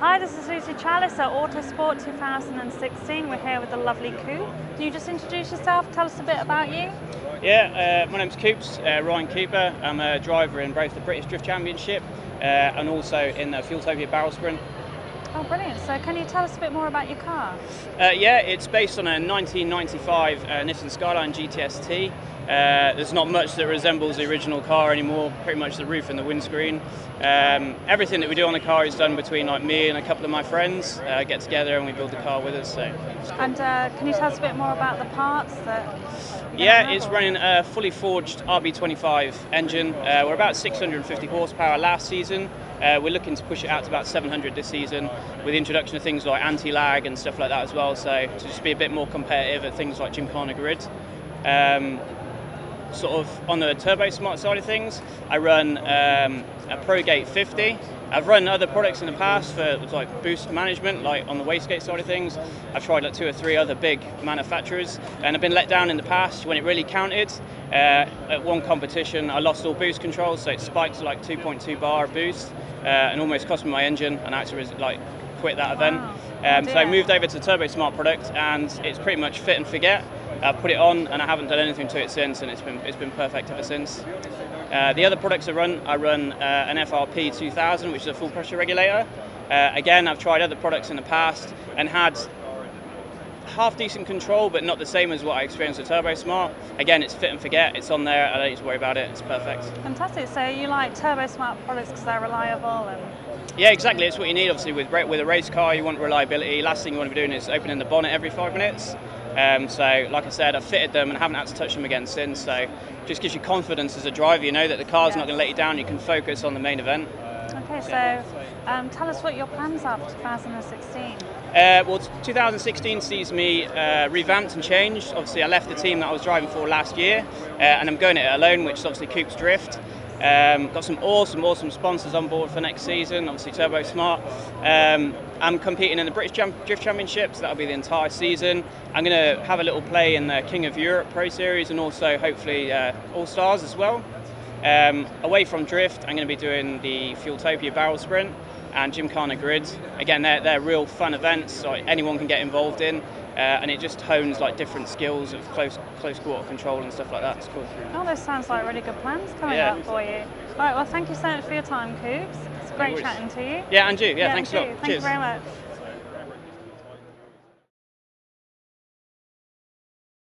Hi, this is Lucy Chalice at Autosport 2016. We're here with the lovely Coop. Can you just introduce yourself? Tell us a bit about you. Yeah, uh, my name's Coops, uh, Ryan Cooper. I'm a driver in both the British Drift Championship uh, and also in the Fueltopia Barrel Sprint. Oh, brilliant. So, can you tell us a bit more about your car? Uh, yeah, it's based on a 1995 uh, Nissan Skyline GTS-T. Uh, there's not much that resembles the original car anymore, pretty much the roof and the windscreen. Um, everything that we do on the car is done between like me and a couple of my friends, uh, get together and we build the car with us. So. And uh, can you tell us a bit more about the parts that Yeah, it's running a fully forged RB25 engine. Uh, we're about 650 horsepower last season. Uh, we're looking to push it out to about 700 this season with the introduction of things like anti-lag and stuff like that as well. So to just be a bit more competitive at things like Gymkhana Grid. Um, sort of on the Turbosmart side of things, I run um, a ProGate 50. I've run other products in the past for like boost management, like on the wastegate side of things. I've tried like two or three other big manufacturers, and I've been let down in the past when it really counted. Uh, at one competition, I lost all boost controls, so it spiked to like 2.2 bar boost, uh, and almost cost me my engine, and I had like quit that event. Wow. Um, Oh so I moved over to Turbosmart product, and it's pretty much fit and forget. I put it on, and I haven't done anything to it since, and it's been it's been perfect ever since. Uh, the other products I run, I run uh, an FRP 2000, which is a full pressure regulator. Uh, again, I've tried other products in the past and had half decent control, but not the same as what I experienced with Turbosmart. Again, it's fit and forget. It's on there. I don't need to worry about it. It's perfect. Fantastic. So, you like Turbosmart products because they're reliable and Yeah, exactly. It's what you need. Obviously, with with a race car, you want reliability. Last thing you want to be doing is opening the bonnet every five minutes. Um, so, like I said, I've fitted them and haven't had to touch them again since. So, just gives you confidence as a driver. You know that the car's not going to let you down. You can focus on the main event. Okay, so um, tell us what your plans are for 2016. Uh, well, 2016 sees me uh, revamped and changed. Obviously, I left the team that I was driving for last year, uh, and I'm going it alone, which is obviously Coops Drift. Um, got some awesome, awesome sponsors on board for next season. Obviously, Turbosmart. Um, I'm competing in the British Jam- Drift Championships. That'll be the entire season. I'm going to have a little play in the King of Europe Pro Series and also hopefully uh, All Stars as well. Um, away from drift, I'm going to be doing the Fueltopia Barrel Sprint and Gymkhana Grid. Again, they're, they're real fun events, so anyone can get involved in, uh, and it just hones like different skills of close close quarter control and stuff like that. It's cool. Oh, this sounds like really good plans coming Yeah. up for you. All right, well, thank you so much for your time, Coops. It's great chatting to you. Yeah, and you. Yeah, thanks a lot. Thank Cheers. you very much.